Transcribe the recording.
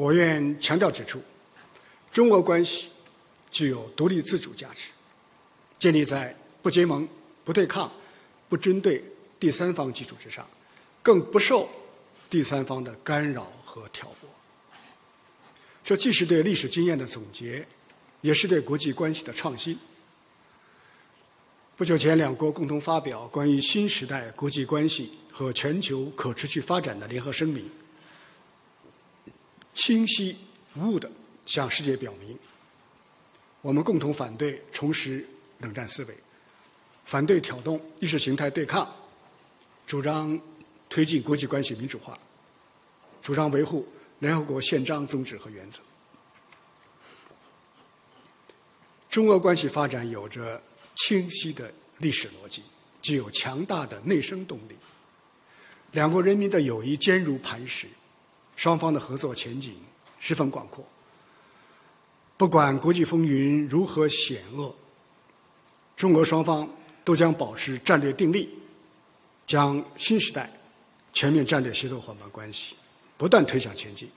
我愿强调指出，中俄关系具有独立自主价值，建立在不结盟、不对抗、不针对第三方基础之上，更不受第三方的干扰和挑拨。这既是对历史经验的总结，也是对国际关系的创新。不久前，两国共同发表关于新时代国际关系和全球可持续发展的联合声明，清晰无误地向世界表明，我们共同反对重拾冷战思维，反对挑动意识形态对抗，主张推进国际关系民主化，主张维护。联合国宪章宗旨和原则，中俄关系发展有着清晰的历史逻辑，具有强大的内生动力。两国人民的友谊坚如磐石，双方的合作前景十分广阔。不管国际风云如何险恶，中俄双方都将保持战略定力，将新时代全面战略协作伙伴关系。不断推向前进。